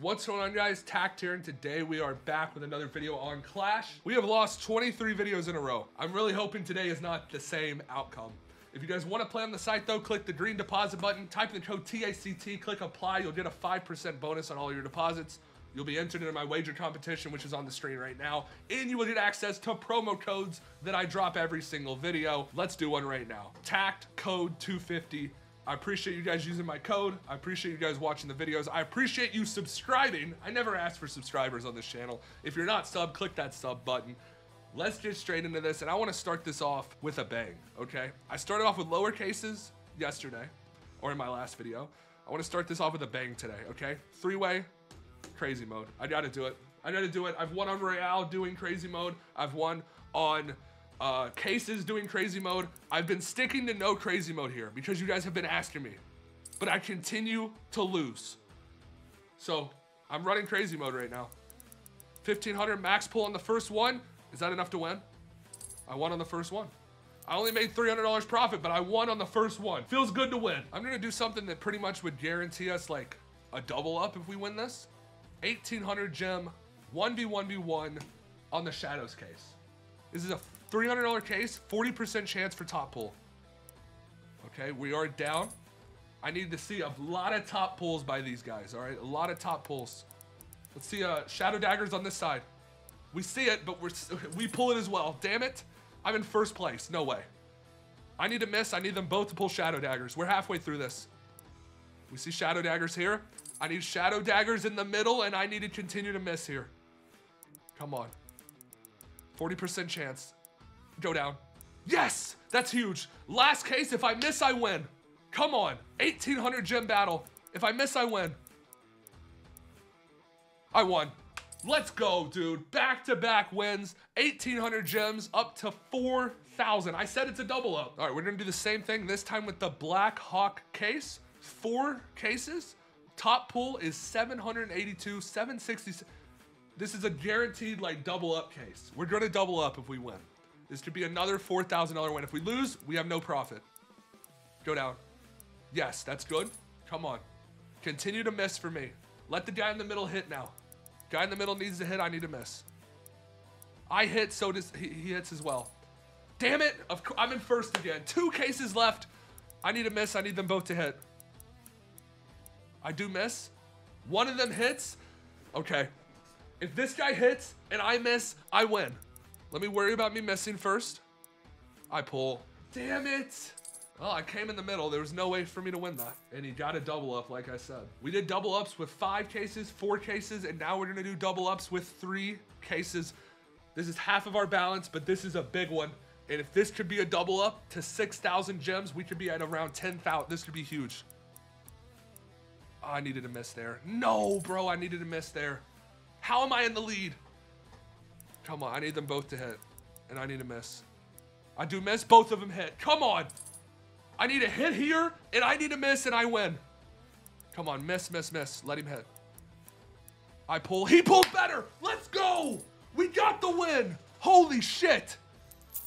What's going on guys? Tact here and today we are back with another video on Clash. We have lost 23 videos in a row. I'm really hoping today is not the same outcome. If you guys want to play on the site though, click the green deposit button, type in the code TACT, click apply, you'll get a 5% bonus on all your deposits. You'll be entered into my wager competition, which is on the screen right now, and you will get access to promo codes that I drop every single video. Let's do one right now. TACT code 250 I appreciate you guys using my code. I appreciate you guys watching the videos. I appreciate you subscribing. I never ask for subscribers on this channel. If you're not sub, click that sub button. Let's get straight into this, and I want to start this off with a bang, okay? I started off with lower cases yesterday, or in my last video. I want to start this off with a bang today, okay? Three-way, crazy mode. I gotta do it. I gotta do it. I've won on Royale doing crazy mode. I've won on uh, cases doing crazy mode. I've been sticking to no crazy mode here because you guys have been asking me, but I continue to lose. So I'm running crazy mode right now. 1500 max pull on the first one. Is that enough to win? I won on the first one. I only made $300 profit, but I won on the first one. Feels good to win. I'm gonna do something that pretty much would guarantee us like a double up if we win this. 1800 gem, 1v1v1 on the Shadows case. This is a $300 case, 40% chance for top pull. Okay, we are down. I need to see a lot of top pulls by these guys, all right? A lot of top pulls. Let's see uh, Shadow Daggers on this side. We see it, but we're, we pull it as well. Damn it. I'm in first place. No way. I need to miss. I need them both to pull Shadow Daggers. We're halfway through this. We see Shadow Daggers here. I need Shadow Daggers in the middle, and I need to continue to miss here. Come on. 40% chance. Go down. Yes! That's huge. Last case, if I miss, I win. Come on. 1800 gem battle. If I miss, I win. I won. Let's go, dude. Back-to-back -back wins. 1800 gems up to 4,000. I said it's a double up. All right, we're to do the same thing this time with the Black Hawk case. Four cases. Top pull is 782, 760. This is a guaranteed like double up case. We're to double up if we win. This could be another $4,000 win. If we lose, we have no profit. Go down. Yes, that's good. Come on. Continue to miss for me. Let the guy in the middle hit now. Guy in the middle needs to hit. I need to miss. I hit, so does he, he hits as well. Damn it. I'm in first again. Two cases left. I need to miss. I need them both to hit. I do miss. One of them hits. Okay. If this guy hits and I miss, I win. Let me worry about me missing first. I pull. Damn it. Well, I came in the middle. There was no way for me to win that. And he got a double up, like I said. We did double ups with five cases, four cases, and now we're to do double ups with three cases. This is half of our balance, but this is a big one. And if this could be a double up to 6,000 gems, we could be at around 10,000. This could be huge. Oh, I needed to miss there. No, bro, I needed to miss there. How am I in the lead? Come on, I need them both to hit. And I need to miss. I do miss, both of them hit. Come on. I need a hit here, and I need to miss, and I win. Come on, miss, miss, miss. Let him hit. I pull. He pulls better. Let's go. We got the win. Holy shit.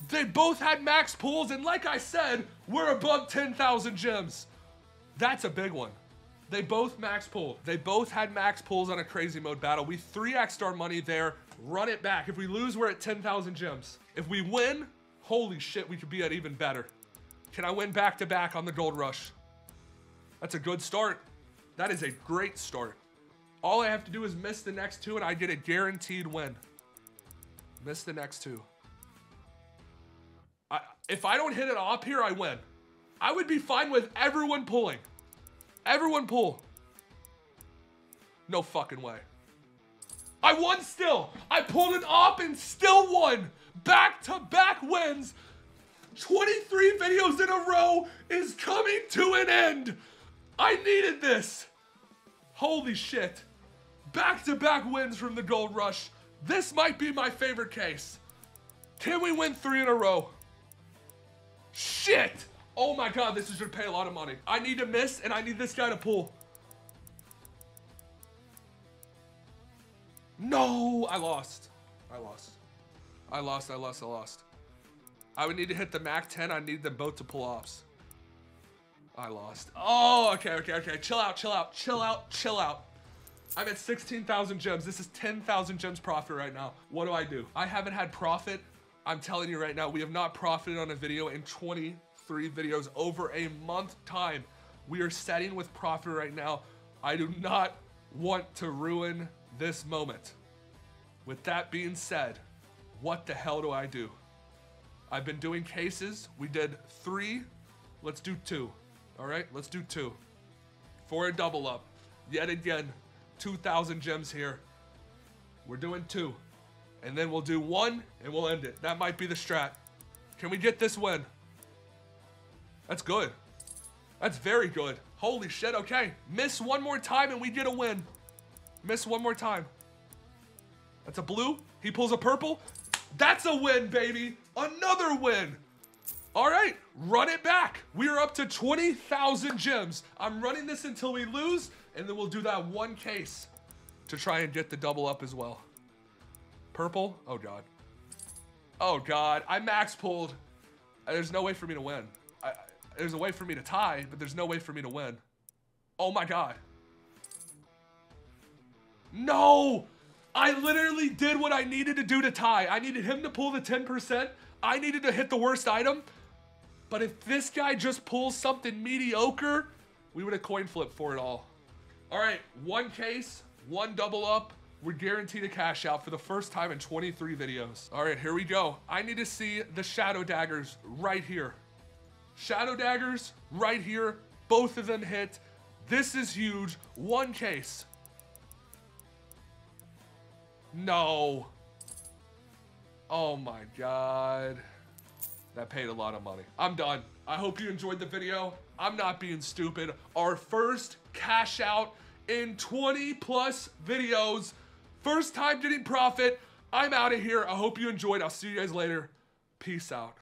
They both had max pulls, and like I said, we're above 10,000 gems. That's a big one. They both max pulled. They both had max pulls on a crazy mode battle. We 3x our money there run it back. If we lose, we're at 10,000 gems. If we win, holy shit, we could be at even better. Can I win back to back on the gold rush? That's a good start. That is a great start. All I have to do is miss the next two and I get a guaranteed win. Miss the next two. I, if I don't hit it off here, I win. I would be fine with everyone pulling. Everyone pull. No fucking way. I won still. I pulled it up and still won. Back to back wins. 23 videos in a row is coming to an end. I needed this. Holy shit. Back to back wins from the Gold Rush. This might be my favorite case. Can we win three in a row? Shit. Oh my god, this is gonna pay a lot of money. I need to miss and I need this guy to pull. No, I lost. I lost. I lost, I lost, I lost. I would need to hit the MAC 10. I need them both to pull ops. I lost. Oh, okay, okay, okay. Chill out, chill out, chill out, chill out. I'm at 16,000 gems. This is 10,000 gems profit right now. What do I do? I haven't had profit. I'm telling you right now, we have not profited on a video in 23 videos over a month time. We are setting with profit right now. I do not want to ruin this moment. With that being said, what the hell do I do? I've been doing cases. We did three. Let's do two. All right, let's do two. For a double up. Yet again, 2,000 gems here. We're doing two. And then we'll do one and we'll end it. That might be the strat. Can we get this win? That's good. That's very good. Holy shit, okay. Miss one more time and we get a win. Miss one more time. That's a blue. He pulls a purple. That's a win, baby. Another win. All right, run it back. We are up to 20,000 gems. I'm running this until we lose, and then we'll do that one case to try and get the double up as well. Purple. Oh, God. Oh, God. I max pulled. There's no way for me to win. There's a way for me to tie, but there's no way for me to win. Oh, my God. No! I literally did what I needed to do to tie. I needed him to pull the 10%. I needed to hit the worst item. But if this guy just pulls something mediocre, we would have coin flipped for it all. All right, one case, one double up. We're guaranteed a cash out for the first time in 23 videos. All right, here we go. I need to see the shadow daggers right here. Shadow daggers right here. Both of them hit. This is huge. One case. No. Oh my God. That paid a lot of money. I'm done. I hope you enjoyed the video. I'm not being stupid. Our first cash out in 20 plus videos. First time getting profit. I'm out of here. I hope you enjoyed. I'll see you guys later. Peace out.